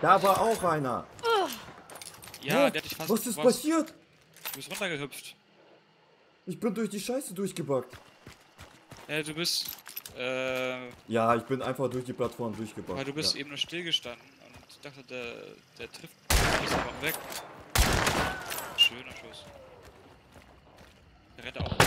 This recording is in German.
Da war auch einer. Ja, Hä? der hat dich fast Was ist was- passiert? Du bist runtergehüpft. Ich bin durch die Scheiße durchgebackt. Ja, du bist. Äh, Ja, ich bin einfach durch die Plattform durchgebackt. weil du bist ja. eben nur stillgestanden und ich dachte, der, der trifft. Du einfach weg. Schöner Schuss. Der rennt auch.